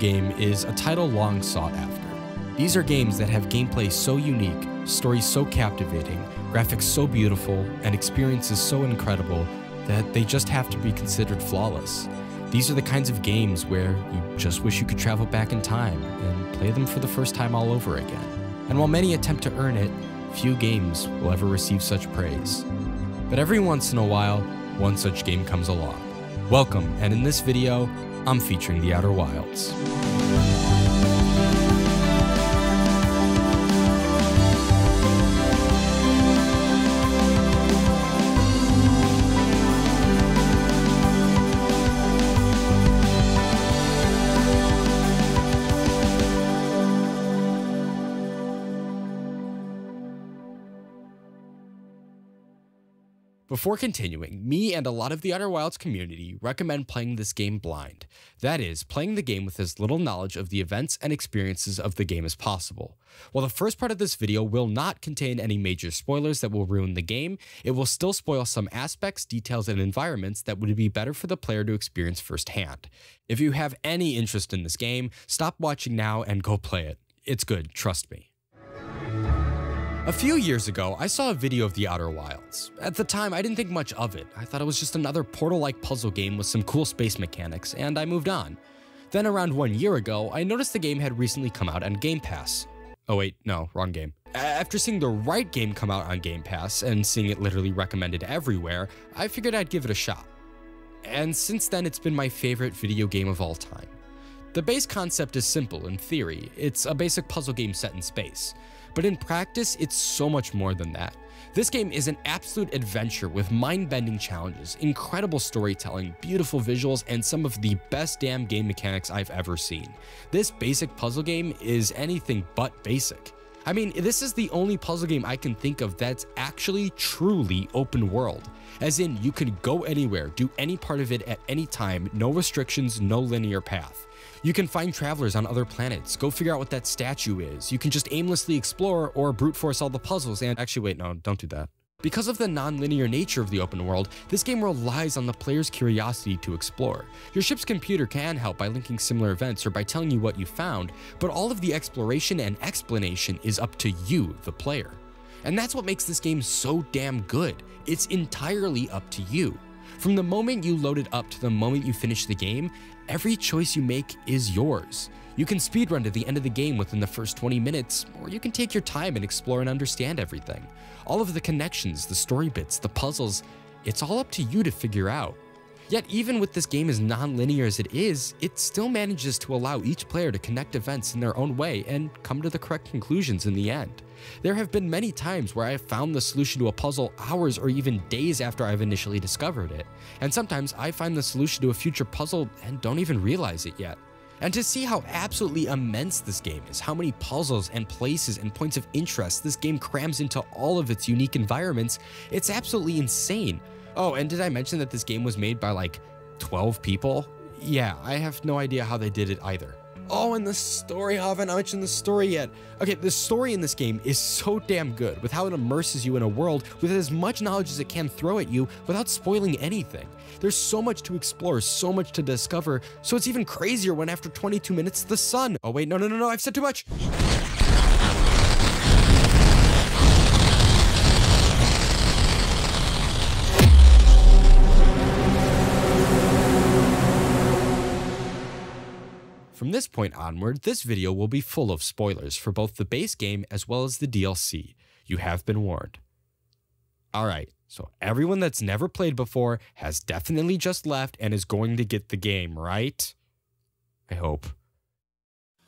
Game is a title long sought after. These are games that have gameplay so unique, stories so captivating, graphics so beautiful, and experiences so incredible that they just have to be considered flawless. These are the kinds of games where you just wish you could travel back in time and play them for the first time all over again. And while many attempt to earn it, few games will ever receive such praise. But every once in a while, one such game comes along. Welcome, and in this video, I'm featuring The Outer Wilds. Before continuing, me and a lot of the Outer Wilds community recommend playing this game blind. That is, playing the game with as little knowledge of the events and experiences of the game as possible. While the first part of this video will not contain any major spoilers that will ruin the game, it will still spoil some aspects, details, and environments that would be better for the player to experience firsthand. If you have any interest in this game, stop watching now and go play it. It's good, trust me. A few years ago, I saw a video of the Outer Wilds. At the time, I didn't think much of it. I thought it was just another Portal-like puzzle game with some cool space mechanics, and I moved on. Then around one year ago, I noticed the game had recently come out on Game Pass. Oh wait, no, wrong game. After seeing the right game come out on Game Pass and seeing it literally recommended everywhere, I figured I'd give it a shot. And since then, it's been my favorite video game of all time. The base concept is simple in theory, it's a basic puzzle game set in space. But in practice, it's so much more than that. This game is an absolute adventure with mind-bending challenges, incredible storytelling, beautiful visuals, and some of the best damn game mechanics I've ever seen. This basic puzzle game is anything but basic. I mean, this is the only puzzle game I can think of that's actually truly open world. As in, you can go anywhere, do any part of it at any time, no restrictions, no linear path. You can find travelers on other planets, go figure out what that statue is. You can just aimlessly explore or brute force all the puzzles and actually wait, no, don't do that. Because of the non-linear nature of the open world, this game relies on the player's curiosity to explore. Your ship's computer can help by linking similar events or by telling you what you found, but all of the exploration and explanation is up to you, the player. And that's what makes this game so damn good. It's entirely up to you. From the moment you load it up to the moment you finish the game, every choice you make is yours. You can speedrun to the end of the game within the first 20 minutes, or you can take your time and explore and understand everything. All of the connections, the story bits, the puzzles, it's all up to you to figure out. Yet even with this game as non-linear as it is, it still manages to allow each player to connect events in their own way and come to the correct conclusions in the end. There have been many times where I have found the solution to a puzzle hours or even days after I've initially discovered it, and sometimes I find the solution to a future puzzle and don't even realize it yet. And to see how absolutely immense this game is, how many puzzles and places and points of interest this game crams into all of its unique environments, it's absolutely insane. Oh, and did I mention that this game was made by like 12 people? Yeah, I have no idea how they did it either. Oh, and the story, I haven't mentioned the story yet. Okay, the story in this game is so damn good with how it immerses you in a world with as much knowledge as it can throw at you without spoiling anything. There's so much to explore, so much to discover, so it's even crazier when after 22 minutes, the sun. Oh wait, no, no, no, no, I've said too much. From this point onward, this video will be full of spoilers for both the base game as well as the DLC. You have been warned. Alright, so everyone that's never played before has definitely just left and is going to get the game, right? I hope.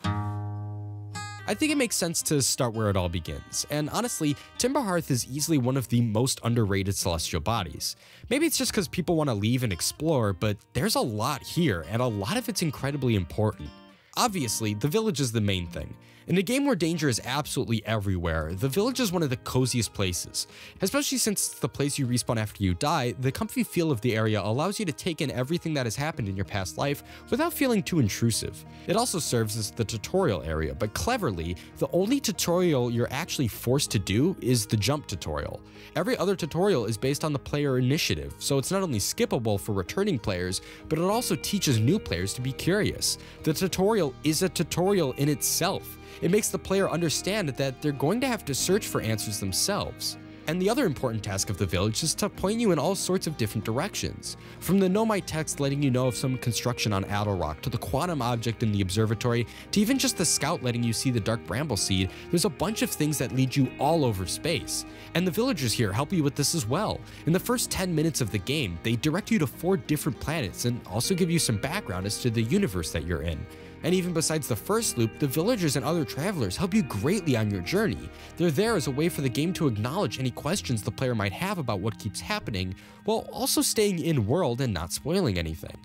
I think it makes sense to start where it all begins, and honestly, Timber Hearth is easily one of the most underrated celestial bodies. Maybe it's just because people want to leave and explore, but there's a lot here, and a lot of it's incredibly important. Obviously, the village is the main thing. In a game where danger is absolutely everywhere, the village is one of the coziest places. Especially since it's the place you respawn after you die, the comfy feel of the area allows you to take in everything that has happened in your past life without feeling too intrusive. It also serves as the tutorial area, but cleverly, the only tutorial you're actually forced to do is the jump tutorial. Every other tutorial is based on the player initiative, so it's not only skippable for returning players, but it also teaches new players to be curious. The tutorial is a tutorial in itself. It makes the player understand that they're going to have to search for answers themselves. And the other important task of the village is to point you in all sorts of different directions. From the Nomai text letting you know of some construction on Attlerock, to the quantum object in the observatory, to even just the scout letting you see the dark bramble seed, there's a bunch of things that lead you all over space. And the villagers here help you with this as well. In the first 10 minutes of the game, they direct you to four different planets and also give you some background as to the universe that you're in. And even besides the first loop, the villagers and other travelers help you greatly on your journey. They're there as a way for the game to acknowledge any questions the player might have about what keeps happening, while also staying in world and not spoiling anything.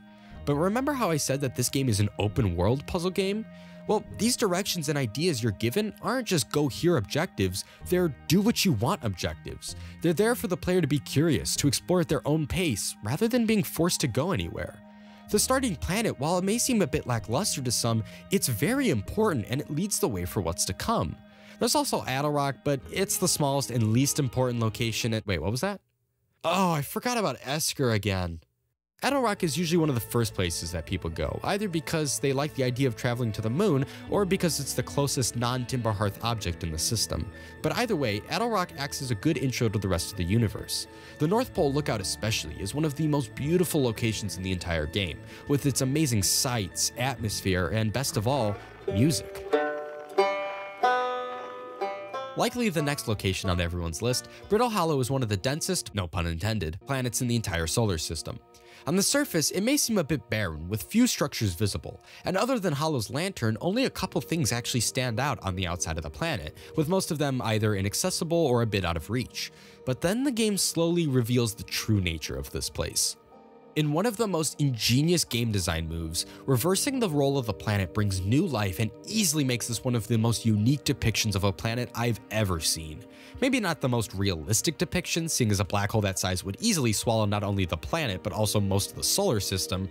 But remember how I said that this game is an open world puzzle game? Well, these directions and ideas you're given aren't just go here objectives, they're do what you want objectives. They're there for the player to be curious, to explore at their own pace, rather than being forced to go anywhere. The starting planet, while it may seem a bit lackluster to some, it's very important and it leads the way for what's to come. There's also Attlerock, but it's the smallest and least important location at- wait, what was that? Oh, I forgot about Esker again. Attlerock is usually one of the first places that people go, either because they like the idea of traveling to the moon or because it's the closest non Timber Hearth object in the system. But either way, Attlerock acts as a good intro to the rest of the universe. The North Pole Lookout especially is one of the most beautiful locations in the entire game, with its amazing sights, atmosphere, and best of all, music. Likely the next location on everyone's list, Brittle Hollow is one of the densest, no pun intended, planets in the entire solar system. On the surface, it may seem a bit barren, with few structures visible, and other than Hollow's lantern, only a couple things actually stand out on the outside of the planet, with most of them either inaccessible or a bit out of reach. But then the game slowly reveals the true nature of this place. In one of the most ingenious game design moves, reversing the role of the planet brings new life and easily makes this one of the most unique depictions of a planet I've ever seen. Maybe not the most realistic depiction, seeing as a black hole that size would easily swallow not only the planet, but also most of the solar system,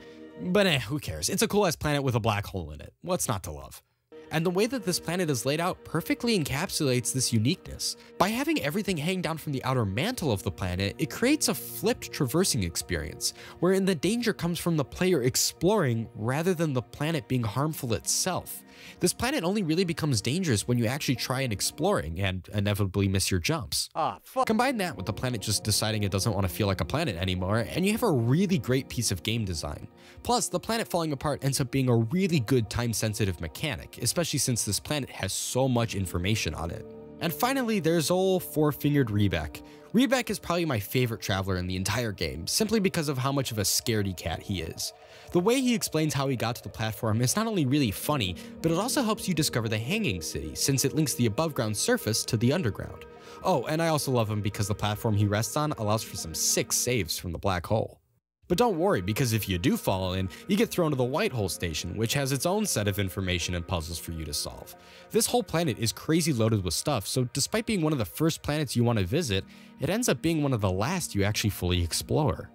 but eh, who cares? It's a cool ass planet with a black hole in it. What's not to love? And the way that this planet is laid out perfectly encapsulates this uniqueness. By having everything hang down from the outer mantle of the planet, it creates a flipped traversing experience, wherein the danger comes from the player exploring rather than the planet being harmful itself. This planet only really becomes dangerous when you actually try and exploring and inevitably miss your jumps. Ah, fuck. Combine that with the planet just deciding it doesn't want to feel like a planet anymore, and you have a really great piece of game design. Plus, the planet falling apart ends up being a really good time-sensitive mechanic, especially since this planet has so much information on it. And finally, there's ol' four-fingered Riebeck. Riebeck is probably my favorite traveler in the entire game, simply because of how much of a scaredy cat he is. The way he explains how he got to the platform is not only really funny, but it also helps you discover the Hanging City, since it links the above ground surface to the underground. Oh, and I also love him because the platform he rests on allows for some sick saves from the black hole. But don't worry, because if you do fall in, you get thrown to the White Hole Station, which has its own set of information and puzzles for you to solve. This whole planet is crazy loaded with stuff, so despite being one of the first planets you want to visit, it ends up being one of the last you actually fully explore.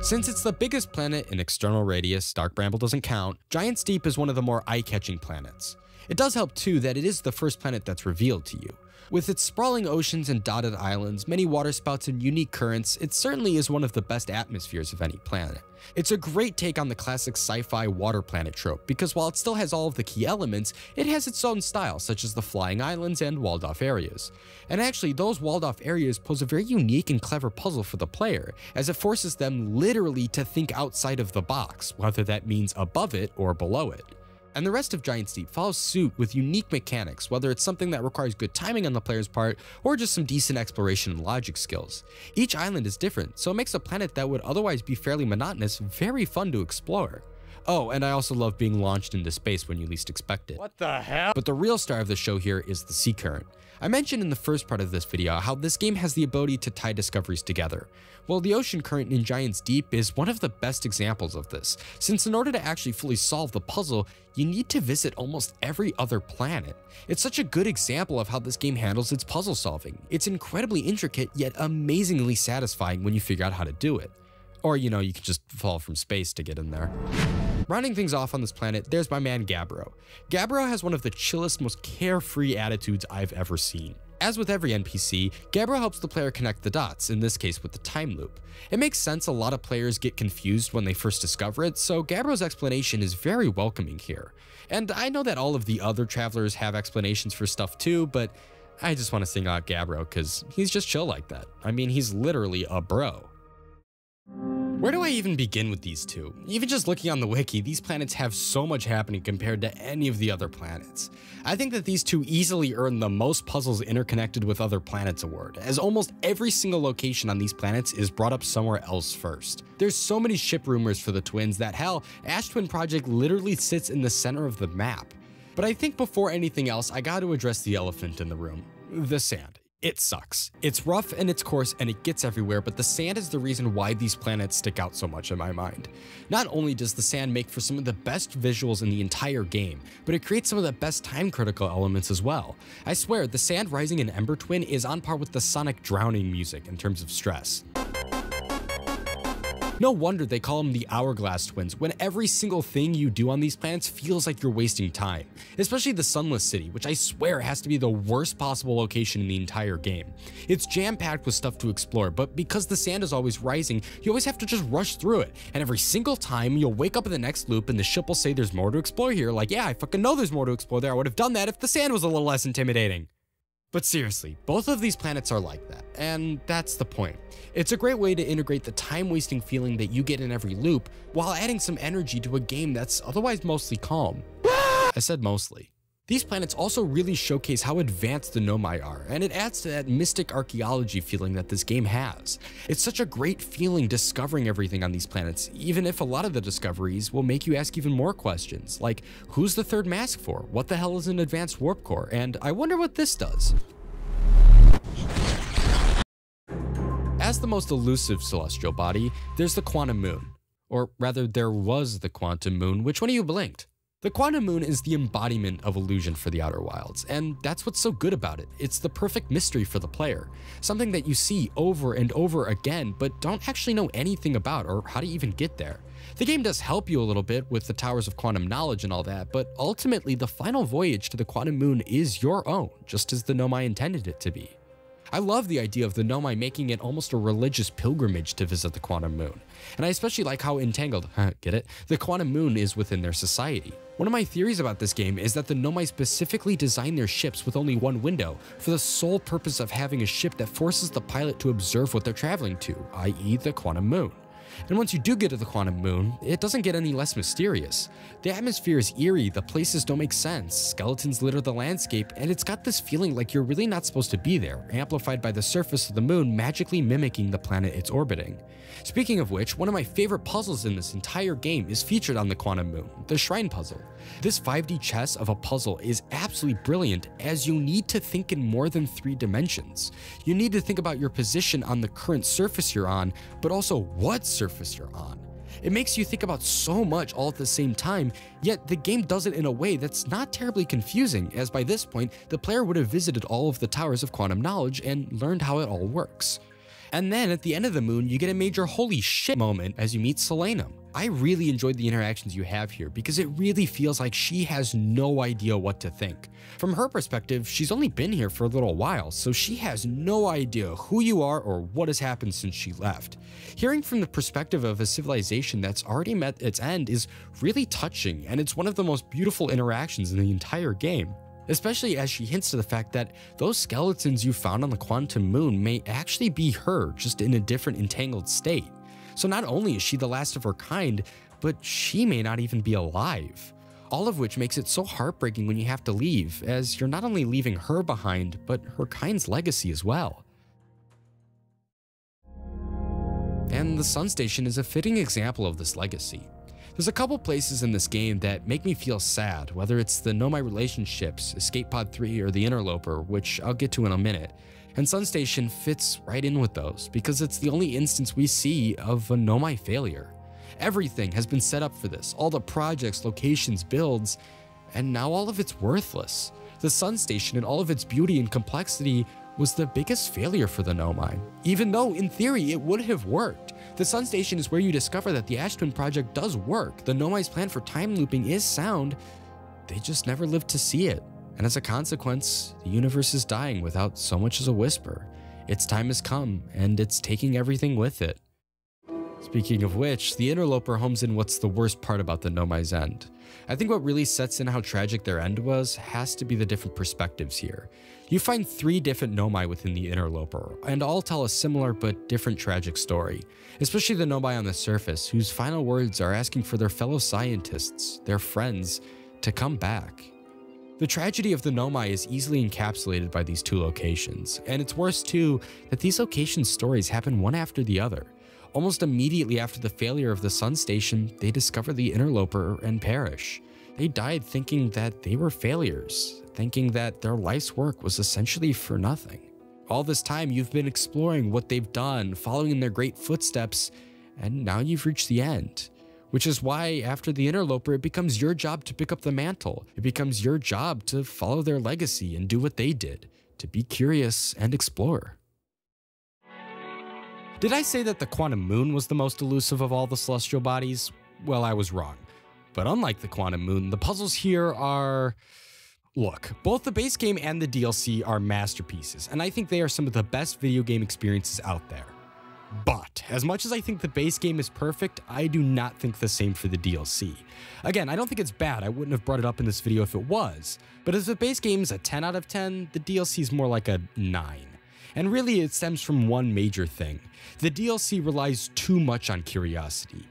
Since it's the biggest planet in external radius, Dark Bramble doesn't count, Giant's Deep is one of the more eye-catching planets. It does help too that it is the first planet that's revealed to you. With its sprawling oceans and dotted islands, many waterspouts and unique currents, it certainly is one of the best atmospheres of any planet. It's a great take on the classic sci-fi water planet trope because while it still has all of the key elements, it has its own style such as the flying islands and walled off areas. And actually, those walled off areas pose a very unique and clever puzzle for the player, as it forces them literally to think outside of the box, whether that means above it or below it and the rest of Giant's Deep follows suit with unique mechanics, whether it's something that requires good timing on the player's part or just some decent exploration and logic skills. Each island is different, so it makes a planet that would otherwise be fairly monotonous very fun to explore. Oh, and I also love being launched into space when you least expect it. What the hell? But the real star of the show here is the sea current. I mentioned in the first part of this video how this game has the ability to tie discoveries together. Well, the ocean current in Giants Deep is one of the best examples of this, since in order to actually fully solve the puzzle, you need to visit almost every other planet. It's such a good example of how this game handles its puzzle solving. It's incredibly intricate, yet amazingly satisfying when you figure out how to do it. Or, you know, you can just fall from space to get in there. Rounding things off on this planet, there's my man Gabbro. Gabbro has one of the chillest, most carefree attitudes I've ever seen. As with every NPC, Gabbro helps the player connect the dots, in this case with the time loop. It makes sense a lot of players get confused when they first discover it, so Gabbro's explanation is very welcoming here. And I know that all of the other travelers have explanations for stuff too, but I just want to sing out Gabbro because he's just chill like that. I mean, he's literally a bro. Where do I even begin with these two? Even just looking on the wiki, these planets have so much happening compared to any of the other planets. I think that these two easily earn the most puzzles interconnected with other planets award, as almost every single location on these planets is brought up somewhere else first. There's so many ship rumors for the twins that hell, Ash Twin Project literally sits in the center of the map. But I think before anything else, I gotta address the elephant in the room, the sand. It sucks. It's rough and it's coarse and it gets everywhere, but the sand is the reason why these planets stick out so much in my mind. Not only does the sand make for some of the best visuals in the entire game, but it creates some of the best time critical elements as well. I swear, the sand rising in Ember Twin is on par with the Sonic drowning music in terms of stress. No wonder they call them the Hourglass Twins, when every single thing you do on these planets feels like you're wasting time. Especially the Sunless City, which I swear has to be the worst possible location in the entire game. It's jam-packed with stuff to explore, but because the sand is always rising, you always have to just rush through it. And every single time, you'll wake up in the next loop and the ship will say there's more to explore here, like yeah, I fucking know there's more to explore there, I would have done that if the sand was a little less intimidating. But seriously, both of these planets are like that, and that's the point. It's a great way to integrate the time-wasting feeling that you get in every loop, while adding some energy to a game that's otherwise mostly calm. I said mostly. These planets also really showcase how advanced the Nomai are, and it adds to that mystic archaeology feeling that this game has. It's such a great feeling discovering everything on these planets, even if a lot of the discoveries will make you ask even more questions, like who's the third mask for? What the hell is an advanced warp core? And I wonder what this does. As the most elusive celestial body, there's the quantum moon. Or rather, there was the quantum moon. Which one of you blinked? The Quantum Moon is the embodiment of illusion for the Outer Wilds, and that's what's so good about it. It's the perfect mystery for the player, something that you see over and over again, but don't actually know anything about or how to even get there. The game does help you a little bit with the Towers of Quantum Knowledge and all that, but ultimately the final voyage to the Quantum Moon is your own, just as the Nomai intended it to be. I love the idea of the Nomai making it almost a religious pilgrimage to visit the Quantum Moon, and I especially like how entangled, get it, the Quantum Moon is within their society. One of my theories about this game is that the Nomai specifically designed their ships with only one window for the sole purpose of having a ship that forces the pilot to observe what they're traveling to, i.e. the Quantum Moon. And once you do get to the quantum moon, it doesn't get any less mysterious. The atmosphere is eerie, the places don't make sense, skeletons litter the landscape, and it's got this feeling like you're really not supposed to be there, amplified by the surface of the moon magically mimicking the planet it's orbiting. Speaking of which, one of my favorite puzzles in this entire game is featured on the quantum moon, the Shrine Puzzle. This 5D chess of a puzzle is absolutely brilliant as you need to think in more than three dimensions. You need to think about your position on the current surface you're on, but also what surface you're on. It makes you think about so much all at the same time, yet the game does it in a way that's not terribly confusing, as by this point, the player would have visited all of the towers of quantum knowledge and learned how it all works. And then at the end of the moon, you get a major holy shit moment as you meet Solanum. I really enjoyed the interactions you have here because it really feels like she has no idea what to think. From her perspective, she's only been here for a little while, so she has no idea who you are or what has happened since she left. Hearing from the perspective of a civilization that's already met its end is really touching, and it's one of the most beautiful interactions in the entire game especially as she hints to the fact that those skeletons you found on the quantum moon may actually be her, just in a different entangled state. So not only is she the last of her kind, but she may not even be alive. All of which makes it so heartbreaking when you have to leave, as you're not only leaving her behind, but her kind's legacy as well. And the Sun Station is a fitting example of this legacy. There's a couple places in this game that make me feel sad, whether it's the Nomai relationships, Escape Pod 3, or the Interloper, which I'll get to in a minute. And Sun Station fits right in with those because it's the only instance we see of a Nomai failure. Everything has been set up for this all the projects, locations, builds, and now all of it's worthless. The Sun Station, in all of its beauty and complexity, was the biggest failure for the Nomai, even though in theory it would have worked. The Sun Station is where you discover that the Ash Twin project does work. The Nomai's plan for time looping is sound, they just never lived to see it. And as a consequence, the universe is dying without so much as a whisper. Its time has come, and it's taking everything with it. Speaking of which, the interloper homes in what's the worst part about the Nomai's end. I think what really sets in how tragic their end was has to be the different perspectives here. You find three different Nomai within the interloper, and all tell a similar but different tragic story, especially the Nomai on the surface, whose final words are asking for their fellow scientists, their friends, to come back. The tragedy of the Nomai is easily encapsulated by these two locations, and it's worse too that these locations' stories happen one after the other. Almost immediately after the failure of the Sun Station, they discover the interloper and perish. They died thinking that they were failures, thinking that their life's work was essentially for nothing. All this time, you've been exploring what they've done, following in their great footsteps, and now you've reached the end. Which is why, after the interloper, it becomes your job to pick up the mantle. It becomes your job to follow their legacy and do what they did, to be curious and explore. Did I say that the quantum moon was the most elusive of all the celestial bodies? Well, I was wrong. But unlike the quantum moon, the puzzles here are. Look, both the base game and the DLC are masterpieces, and I think they are some of the best video game experiences out there. But, as much as I think the base game is perfect, I do not think the same for the DLC. Again, I don't think it's bad, I wouldn't have brought it up in this video if it was, but as the base game is a 10 out of 10, the DLC is more like a 9. And really, it stems from one major thing the DLC relies too much on curiosity.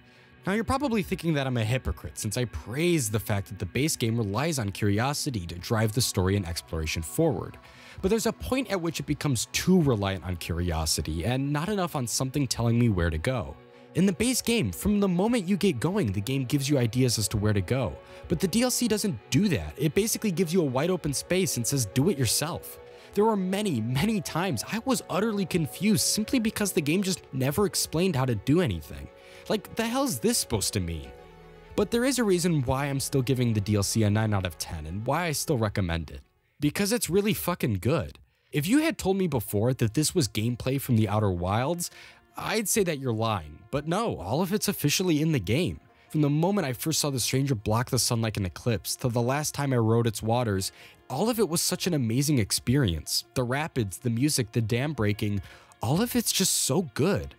Now, you're probably thinking that I'm a hypocrite since I praise the fact that the base game relies on curiosity to drive the story and exploration forward. But there's a point at which it becomes too reliant on curiosity and not enough on something telling me where to go. In the base game, from the moment you get going, the game gives you ideas as to where to go. But the DLC doesn't do that. It basically gives you a wide open space and says do it yourself. There were many, many times I was utterly confused simply because the game just never explained how to do anything. Like, the hell's this supposed to mean? But there is a reason why I'm still giving the DLC a 9 out of 10 and why I still recommend it. Because it's really fucking good. If you had told me before that this was gameplay from the Outer Wilds, I'd say that you're lying. But no, all of it's officially in the game. From the moment I first saw the stranger block the sun like an eclipse to the last time I rode its waters, all of it was such an amazing experience. The rapids, the music, the dam breaking, all of it's just so good.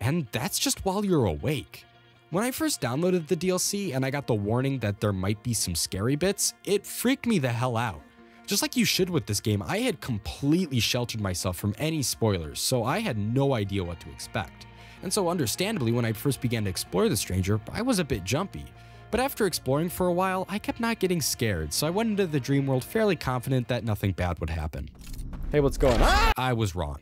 And that's just while you're awake. When I first downloaded the DLC and I got the warning that there might be some scary bits, it freaked me the hell out. Just like you should with this game, I had completely sheltered myself from any spoilers, so I had no idea what to expect. And so understandably, when I first began to explore the stranger, I was a bit jumpy. But after exploring for a while, I kept not getting scared, so I went into the dream world fairly confident that nothing bad would happen. Hey, what's going on? I was wrong.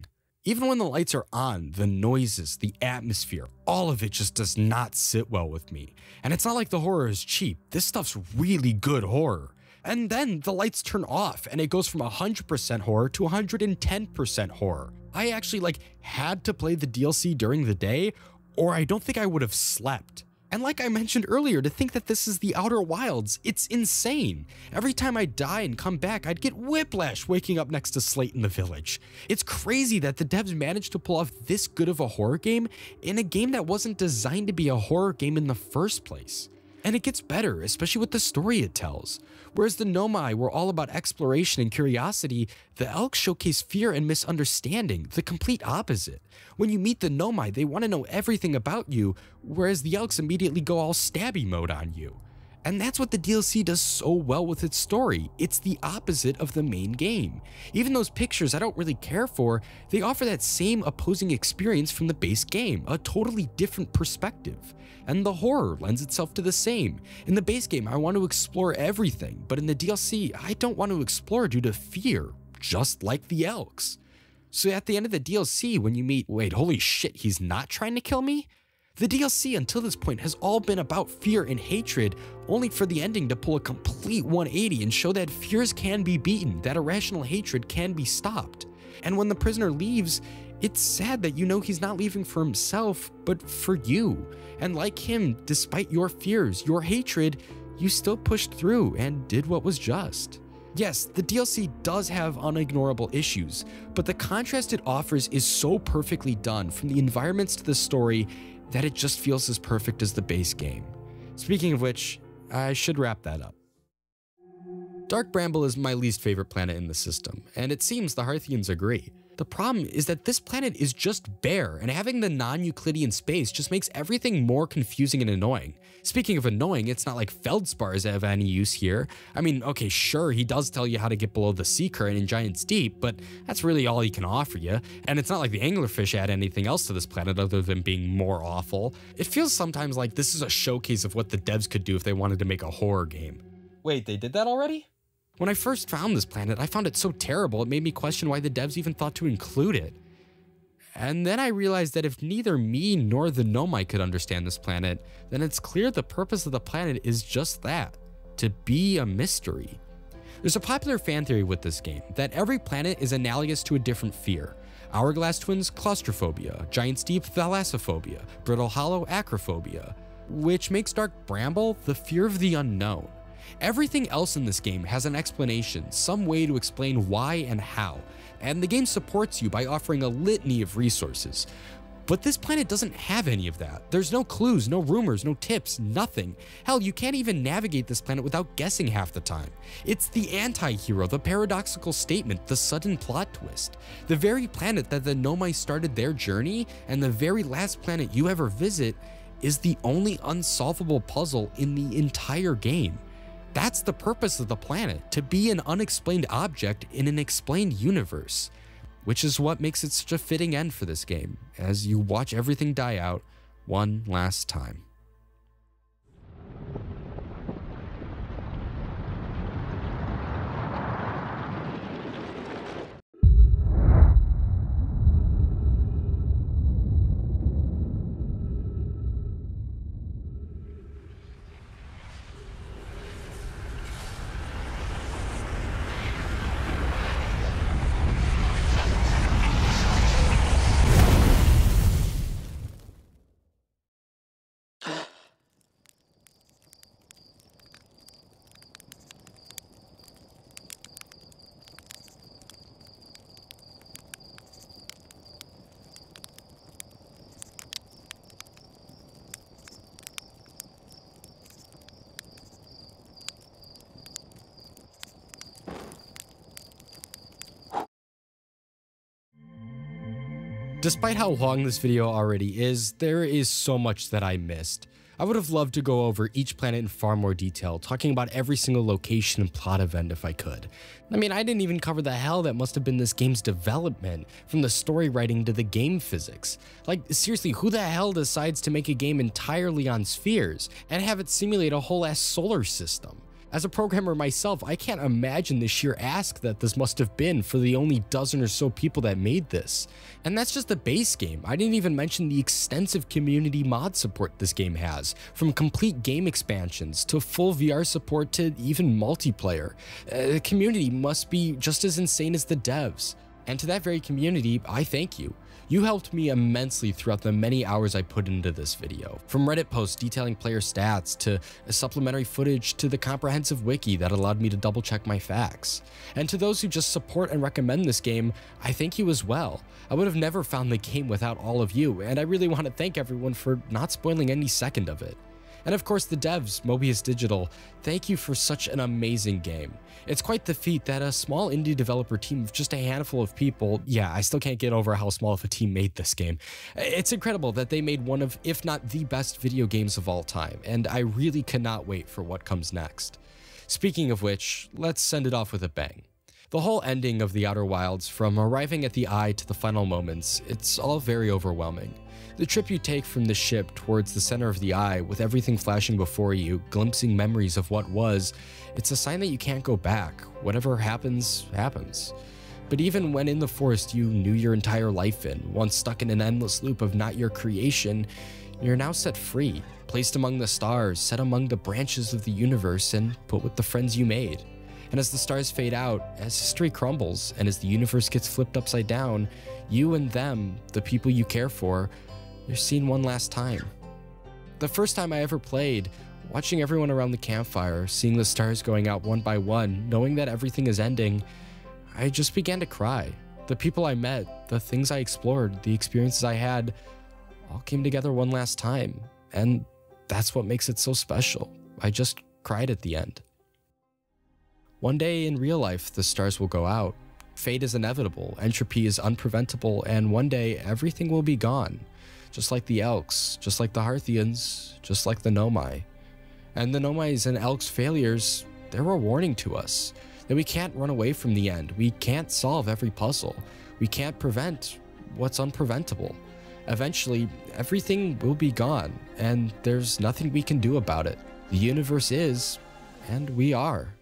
Even when the lights are on, the noises, the atmosphere, all of it just does not sit well with me. And it's not like the horror is cheap. This stuff's really good horror. And then the lights turn off and it goes from 100% horror to 110% horror. I actually like had to play the DLC during the day or I don't think I would have slept. And like I mentioned earlier, to think that this is the Outer Wilds, it's insane. Every time I die and come back, I'd get whiplash waking up next to Slate in the village. It's crazy that the devs managed to pull off this good of a horror game in a game that wasn't designed to be a horror game in the first place. And it gets better, especially with the story it tells. Whereas the Nomai were all about exploration and curiosity, the Owlks showcase fear and misunderstanding, the complete opposite. When you meet the Nomai, they want to know everything about you, whereas the Owlks immediately go all stabby mode on you. And that's what the DLC does so well with its story. It's the opposite of the main game. Even those pictures I don't really care for, they offer that same opposing experience from the base game, a totally different perspective. And the horror lends itself to the same. In the base game, I want to explore everything, but in the DLC, I don't want to explore due to fear, just like the Owlks. So at the end of the DLC, when you meet, wait, holy shit, he's not trying to kill me? The DLC until this point has all been about fear and hatred, only for the ending to pull a complete 180 and show that fears can be beaten, that irrational hatred can be stopped. And when the prisoner leaves, it's sad that you know he's not leaving for himself, but for you. And like him, despite your fears, your hatred, you still pushed through and did what was just. Yes, the DLC does have unignorable issues, but the contrast it offers is so perfectly done from the environments to the story that it just feels as perfect as the base game. Speaking of which, I should wrap that up. Dark Bramble is my least favorite planet in the system, and it seems the Hearthians agree. The problem is that this planet is just bare, and having the non-Euclidean space just makes everything more confusing and annoying. Speaking of annoying, it's not like Feldspar is of any use here. I mean, okay, sure, he does tell you how to get below the sea current in Giant's Deep, but that's really all he can offer you. And it's not like the anglerfish add anything else to this planet other than being more awful. It feels sometimes like this is a showcase of what the devs could do if they wanted to make a horror game. Wait, they did that already? When I first found this planet, I found it so terrible it made me question why the devs even thought to include it. And then I realized that if neither me nor the Nomai could understand this planet, then it's clear the purpose of the planet is just that to be a mystery. There's a popular fan theory with this game that every planet is analogous to a different fear. Hourglass Twins, claustrophobia, Giant's Deep, thalassophobia, Brittle Hollow, acrophobia, which makes Dark Bramble the fear of the unknown. Everything else in this game has an explanation, some way to explain why and how, and the game supports you by offering a litany of resources. But this planet doesn't have any of that. There's no clues, no rumors, no tips, nothing. Hell, you can't even navigate this planet without guessing half the time. It's the anti-hero, the paradoxical statement, the sudden plot twist. The very planet that the Nomai started their journey, and the very last planet you ever visit, is the only unsolvable puzzle in the entire game. That's the purpose of the planet, to be an unexplained object in an explained universe, which is what makes it such a fitting end for this game, as you watch everything die out one last time. Despite how long this video already is, there is so much that I missed. I would have loved to go over each planet in far more detail, talking about every single location and plot event if I could. I mean, I didn't even cover the hell that must have been this game's development, from the story writing to the game physics. Like, seriously, who the hell decides to make a game entirely on spheres and have it simulate a whole ass solar system? As a programmer myself, I can't imagine the sheer ask that this must have been for the only dozen or so people that made this. And that's just the base game. I didn't even mention the extensive community mod support this game has, from complete game expansions to full VR support to even multiplayer. Uh, the community must be just as insane as the devs. And to that very community, I thank you. You helped me immensely throughout the many hours I put into this video, from Reddit posts detailing player stats to supplementary footage to the comprehensive wiki that allowed me to double check my facts. And to those who just support and recommend this game, I thank you as well. I would have never found the game without all of you, and I really want to thank everyone for not spoiling any second of it. And of course, the devs, Mobius Digital, thank you for such an amazing game. It's quite the feat that a small indie developer team of just a handful of people, yeah, I still can't get over how small of a team made this game. It's incredible that they made one of, if not the best video games of all time, and I really cannot wait for what comes next. Speaking of which, let's send it off with a bang. The whole ending of The Outer Wilds, from arriving at the eye to the final moments, it's all very overwhelming. The trip you take from the ship towards the center of the eye, with everything flashing before you, glimpsing memories of what was, it's a sign that you can't go back. Whatever happens, happens. But even when in the forest you knew your entire life in, once stuck in an endless loop of not your creation, You're now set free, placed among the stars, set among the branches of the universe, and put with the friends you made. And as the stars fade out, as history crumbles, and as the universe gets flipped upside down, you and them, the people you care for, you're seen one last time. The first time I ever played, watching everyone around the campfire, seeing the stars going out one by one, knowing that everything is ending, I just began to cry. The people I met, the things I explored, the experiences I had, all came together one last time. And that's what makes it so special. I just cried at the end. One day in real life, the stars will go out. Fate is inevitable, entropy is unpreventable, and one day everything will be gone. Just like the Owlks, just like the Hearthians, just like the Nomai. And the Nomai's and Owlks' failures, they're a warning to us that we can't run away from the end. We can't solve every puzzle. We can't prevent what's unpreventable. Eventually, everything will be gone, and there's nothing we can do about it. The universe is, and we are.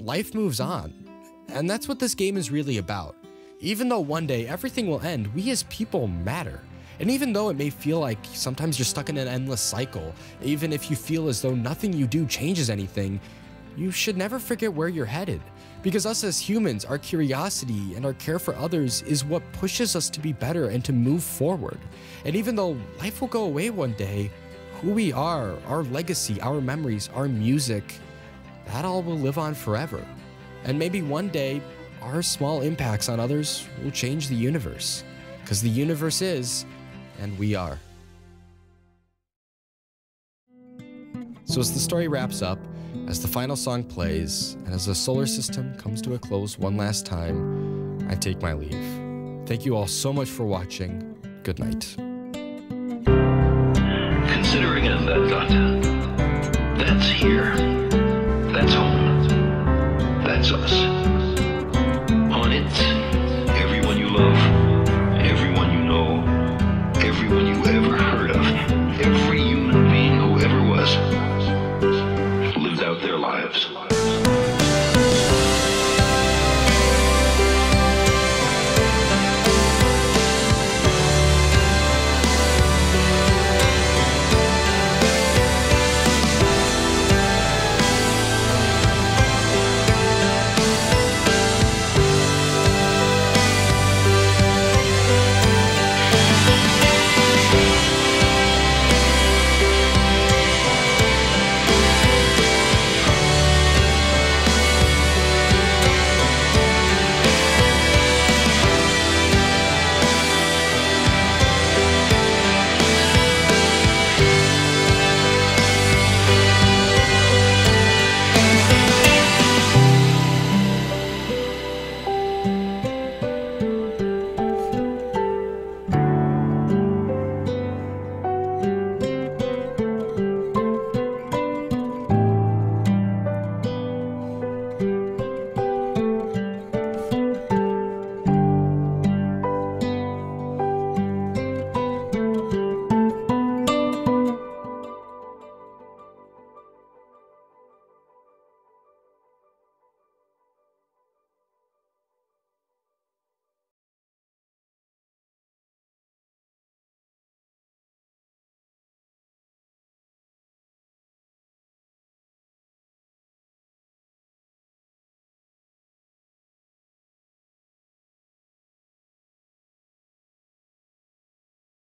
Life moves on, and that's what this game is really about. Even though one day everything will end, we as people matter. And even though it may feel like sometimes you're stuck in an endless cycle, even if you feel as though nothing you do changes anything, you should never forget where you're headed. Because us as humans, our curiosity and our care for others is what pushes us to be better and to move forward. And even though life will go away one day, who we are, our legacy, our memories, our music, that all will live on forever. And maybe one day, our small impacts on others will change the universe. Because the universe is, and we are. So, as the story wraps up, as the final song plays, and as the solar system comes to a close one last time, I take my leave. Thank you all so much for watching. Good night. Considering that, that that's here. That's home. That's us.